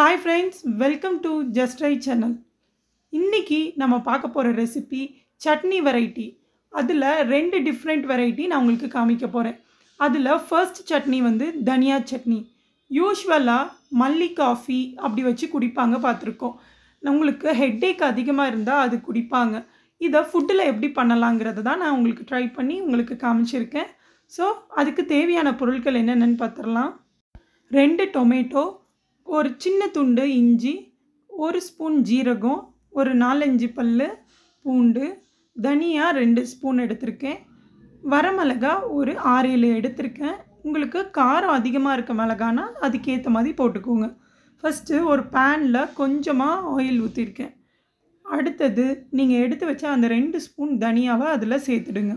Hi friends welcome to just try channel இன்றைக்கி நம்ம பார்க்க போகிற ரெசிபி சட்னி வெரைட்டி அதில் ரெண்டு டிஃப்ரெண்ட் வெரைட்டி நான் உங்களுக்கு காமிக்க போகிறேன் அதில் ஃபர்ஸ்ட் சட்னி வந்து தனியா சட்னி. யூஸ்வலாக மல்லி காஃபி அப்படி வச்சு குடிப்பாங்க பார்த்துருக்கோம். உங்களுக்கு ஹெட்டேக் அதிகமாக இருந்தால் அது குடிப்பாங்க. இதை ஃபுட்டில் எப்படி பண்ணலாங்கிறத தான் நான் உங்களுக்கு ட்ரை பண்ணி உங்களுக்கு காமிச்சிருக்கேன். ஸோ அதுக்கு தேவையான பொருட்கள் என்னென்னு பார்த்துடலாம். ரெண்டு டொமேட்டோ ஒரு சின்ன துண்டு இஞ்சி ஒரு ஸ்பூன் ஜீரகம் ஒரு நாலஞ்சு பல் பூண்டு தனியா ரெண்டு ஸ்பூன் எடுத்திருக்கேன். வரமிளகா ஒரு ஆறு ஏழு எடுத்திருக்கேன். உங்களுக்கு காரம் அதிகமாக இருக்க மிளகானா அதுக்கேற்ற மாதிரி போட்டுக்கோங்க. ஃபஸ்ட்டு ஒரு பேனில் கொஞ்சமாக ஆயில் ஊற்றிருக்கேன் அடுத்தது நீங்கள் எடுத்து வச்ச அந்த ரெண்டு ஸ்பூன் தனியாவை அதில் சேர்த்துடுங்க.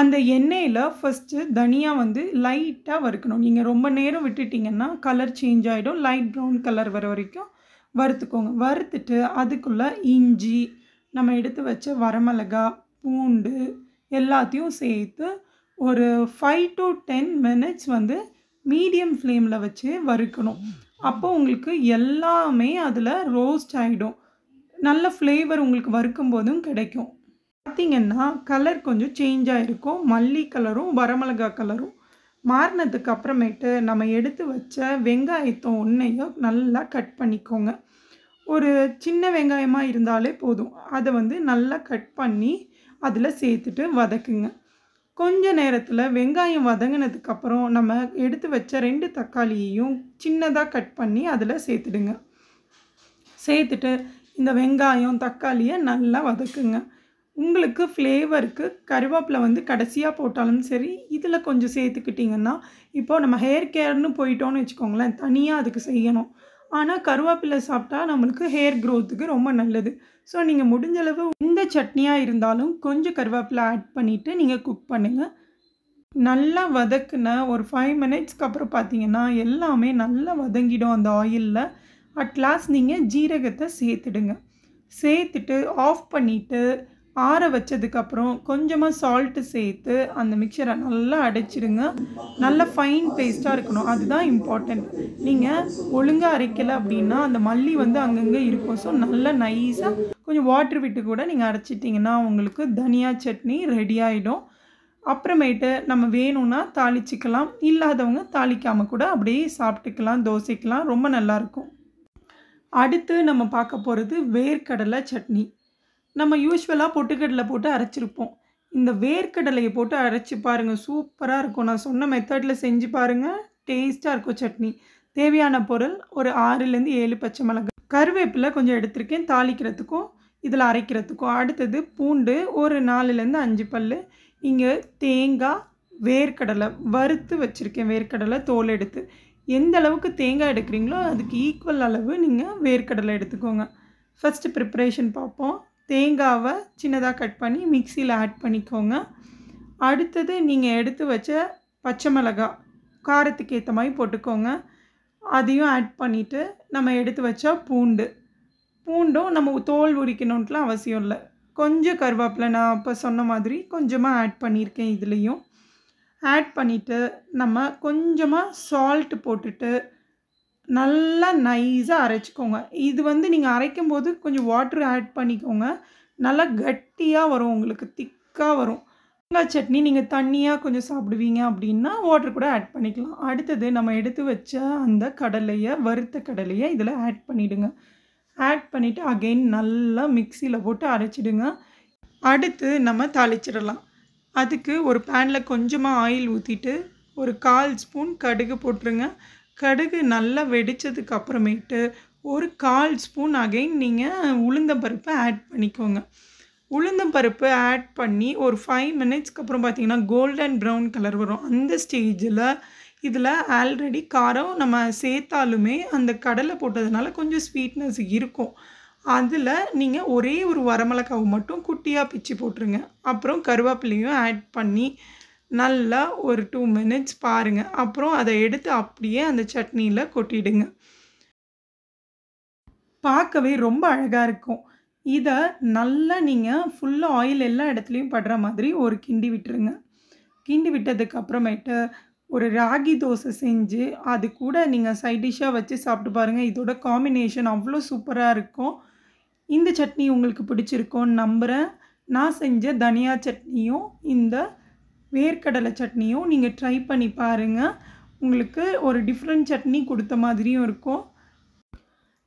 அந்த எண்ணெயில் ஃபஸ்ட்டு தனியாக வந்து லைட்டாக வறுக்கணும். நீங்கள் ரொம்ப நேரம் விட்டுட்டிங்கன்னா கலர் சேஞ்ச் ஆகிடும் லைட் ப்ரௌன் கலர் வர வரைக்கும் வறுத்துக்கோங்க. வறுத்துட்டு அதுக்குள்ளே இஞ்சி நம்ம எடுத்து வச்ச வரமிளகா பூண்டு எல்லாத்தையும் சேர்த்து ஒரு ஃபைவ் டு டென் மினிட்ஸ் வந்து மீடியம் ஃப்ளேமில் வச்சு வறுக்கணும். அப்போ உங்களுக்கு எல்லாமே அதில் ரோஸ்ட் ஆகிடும் நல்ல ஃப்ளேவர் உங்களுக்கு வறுக்கும் போதும் கிடைக்கும். பார்த்திங்கன்னா கலர் கொஞ்சம் சேஞ்ச் ஆகிருக்கும் மல்லி கலரும் வரமிளகா கலரும் மாறினதுக்கு அப்புறமேட்டு நம்ம எடுத்து வச்ச வெங்காயத்தை ஒன்றையும் நல்லா கட் பண்ணிக்கோங்க. ஒரு சின்ன வெங்காயமாக இருந்தாலே போதும். அதை வந்து நல்லா கட் பண்ணி அதில் சேர்த்துட்டு வதக்குங்க. கொஞ்ச நேரத்தில் வெங்காயம் வதங்கினதுக்கப்புறம் நம்ம எடுத்து வச்ச ரெண்டு தக்காளியையும் சின்னதாக கட் பண்ணி அதில் சேர்த்துடுங்க. சேர்த்துட்டு இந்த வெங்காயம் தக்காளியை நல்லா வதக்குங்க. உங்களுக்கு ஃப்ளேவருக்கு கருவேப்பிலை வந்து கடைசியாக போட்டாலும் சரி இதில் கொஞ்சம் சேர்த்துக்கிட்டிங்கன்னா இப்போது நம்ம ஹேர் கேர்னு போயிட்டோன்னு வச்சுக்கோங்களேன் தனியாக அதுக்கு செய்யணும். ஆனால் கருவேப்பிலை சாப்பிட்டா நம்மளுக்கு ஹேர் க்ரோத்துக்கு ரொம்ப நல்லது. ஸோ நீங்கள் முடிஞ்சளவு எந்த சட்னியாக இருந்தாலும் கொஞ்சம் கருவேப்பிலை ஆட் பண்ணிவிட்டு நீங்கள் குக் பண்ணுங்கள் நல்லா வதக்குன ஒரு ஃபைவ் மினிட்ஸ்க்கு அப்புறம் பார்த்தீங்கன்னா எல்லாமே நல்லா வதங்கிடும் அந்த ஆயிலில் அட்லாஸ் நீங்கள் ஜீரகத்தை சேர்த்துடுங்க. சேர்த்துட்டு ஆஃப் பண்ணிவிட்டு ஆற வச்சதுக்கப்புறம் கொஞ்சமாக சால்ட்டு சேர்த்து அந்த மிக்சரை நல்லா அடைச்சிடுங்க நல்லா ஃபைன் பேஸ்ட்டாக இருக்கணும். அதுதான் இம்பார்ட்டண்ட் நீங்கள் ஒழுங்காக அரைக்கலை அப்படின்னா அந்த மல்லி வந்து அங்கங்கே இருக்கும். ஸோ நல்லா நைஸாக கொஞ்சம் வாட்டர் விட்டு கூட நீங்கள் அரைச்சிட்டிங்கன்னா உங்களுக்கு தனியா சட்னி ரெடி ஆகிடும் அப்புறமேட்டு நம்ம வேணும்னா தாளிச்சிக்கலாம். இல்லாதவங்க தாளிக்காமல் கூட அப்படியே சாப்பிட்டுக்கலாம் தோசைக்கலாம். ரொம்ப நல்லாயிருக்கும் அடுத்து நம்ம பார்க்க போகிறது வேர்க்கடலை சட்னி. நம்ம யூஸ்வலாக பொட்டுக்கடலை போட்டு அரைச்சிருப்போம். இந்த வேர்க்கடலையை போட்டு அரைச்சி பாருங்கள் சூப்பராக இருக்கும். நான் சொன்ன மெத்தடில் செஞ்சு பாருங்கள் டேஸ்ட்டாக இருக்கும் சட்னி. தேவையான பொருள் ஒரு ஆறுலேருந்து ஏழு பச்சை மிளகாய். கருவேப்பிலை கொஞ்சம் எடுத்திருக்கேன் தாளிக்கிறதுக்கும் இதில் அரைக்கிறதுக்கும். அடுத்தது பூண்டு ஒரு நாலுலேருந்து அஞ்சு பல் இங்கே தேங்காய் வேர்க்கடலை வறுத்து வச்சுருக்கேன் வேர்க்கடலை தோல் எடுத்து. எந்த அளவுக்கு தேங்காய் எடுக்கிறீங்களோ அதுக்கு ஈக்குவல் அளவு நீங்கள் வேர்க்கடலை எடுத்துக்கோங்க. ஃபஸ்ட்டு ப்ரிப்ரேஷன் பார்ப்போம். தேங்காவை சின்னதாக கட் பண்ணி மிக்சியில் ஆட் பண்ணிக்கோங்க. அடுத்தது நீங்கள் எடுத்து வச்ச பச்சை மிளகா காரத்துக்கு ஏற்ற மாதிரி போட்டுக்கோங்க. அதையும் ஆட் பண்ணிவிட்டு நம்ம எடுத்து வச்சா பூண்டு. பூண்டும் நம்ம தோல் உரிக்கணுன்ட்டுலாம் அவசியம் இல்லை. கொஞ்சம் கருவேப்பிலை நான் அப்போ சொன்ன மாதிரி கொஞ்சமாக ஆட் பண்ணியிருக்கேன் இதுலேயும். ஆட் பண்ணிவிட்டு நம்ம கொஞ்சமாக சால்ட்டு போட்டுட்டு நல்லா நைஸாக அரைச்சிக்கோங்க. இது வந்து நீங்கள் அரைக்கும் போது கொஞ்சம் வாட்ரு ஆட் பண்ணிக்கோங்க. நல்லா கட்டியாக வரும் உங்களுக்கு திக்காக வரும். தேங்காய் சட்னி நீங்கள் தண்ணியாக கொஞ்சம் சாப்பிடுவீங்க அப்படின்னா வாட்ரு கூட ஆட் பண்ணிக்கலாம். அடுத்தது நம்ம எடுத்து வச்ச அந்த கடலையை வறுத்த கடலையை இதில் ஆட் பண்ணிவிடுங்க ஆட் பண்ணிவிட்டு அகெயின் நல்லா மிக்சியில் போட்டு அரைச்சிடுங்க. அடுத்து நம்ம தாளிச்சிடலாம். அதுக்கு ஒரு பேனில் கொஞ்சமாக ஆயில் ஊற்றிட்டு ஒரு கால் ஸ்பூன் கடுகு போட்டுருங்க. கடுகு நல்லா வெடித்ததுக்கு அப்புறமேட்டு ஒரு கால் ஸ்பூன் அகைன் நீங்கள் உளுந்தம்பருப்பை ஆட் பண்ணிக்கோங்க. உளுந்தம்பருப்பு ஆட் பண்ணி ஒரு ஃபைவ் மினிட்ஸ்க்கு அப்புறம் பார்த்தீங்கன்னா கோல்டன் ப்ரௌன் கலர் வரும். அந்த ஸ்டேஜில் இதில் ஆல்ரெடி காரம் நம்ம சேர்த்தாலுமே அந்த கடலை போட்டதுனால கொஞ்சம் ஸ்வீட்னஸ் இருக்கும். அதில் நீங்கள் ஒரே ஒரு வரமிளகாவை மட்டும் குட்டியாக பிச்சு போட்டுருங்க. அப்புறம் கருவேப்பிலையும் ஆட் பண்ணி நல்லா ஒரு டூ மினிட்ஸ் பாருங்கள் அப்புறம் அதை எடுத்து அப்படியே அந்த சட்னியில் கொட்டிடுங்க. பார்க்கவே ரொம்ப அழகாக இருக்கும். இதை நல்லா நீங்கள் ஃபுல்லாக ஆயில் எல்லா இடத்துலையும் படுற மாதிரி ஒரு கிண்டி விட்டுருங்க. கிண்டி விட்டதுக்கு அப்புறமேட்டு ஒரு ராகி தோசை செஞ்சு அது கூட நீங்கள் சைட் டிஷ்ஷாக வச்சு சாப்பிட்டு பாருங்கள் இதோட காம்பினேஷன் அவ்வளோ சூப்பராக இருக்கும். இந்த சட்னி உங்களுக்கு பிடிச்சிருக்கோன்னு நம்புகிறேன் நான் செஞ்ச தனியா சட்னியும் இந்த வேர்க்கடலை சட்னியும் நீங்கள் ட்ரை பண்ணி பாருங்கள் உங்களுக்கு ஒரு டிஃப்ரெண்ட் சட்னி கொடுத்த மாதிரியும் இருக்கும்.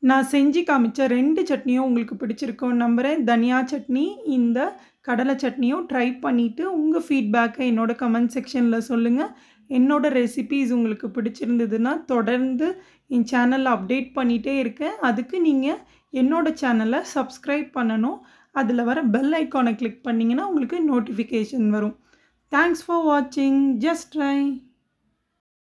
நான் செஞ்சு காமிச்ச ரெண்டு சட்னியும் உங்களுக்கு பிடிச்சிருக்கும் நம்புகிறேன் தனியா சட்னி இந்த கடலை சட்னியும் ட்ரை பண்ணிவிட்டு உங்கள் ஃபீட்பேக்கை என்னோடய கமெண்ட் செக்ஷனில் சொல்லுங்கள் என்னோடய ரெசிபீஸ் உங்களுக்கு பிடிச்சிருந்ததுன்னா தொடர்ந்து என் சேனலில் அப்டேட் பண்ணிகிட்டே இருக்கேன். அதுக்கு நீங்கள் என்னோடய சேனலை சப்ஸ்கிரைப் பண்ணணும். அதில் வர பெல் ஐக்கானை கிளிக் பண்ணிங்கன்னா உங்களுக்கு நோட்டிஃபிகேஷன் வரும். தேங்க்ஸ் ஃபார் வாட்சிங் ஜஸ்ட் ட்ரை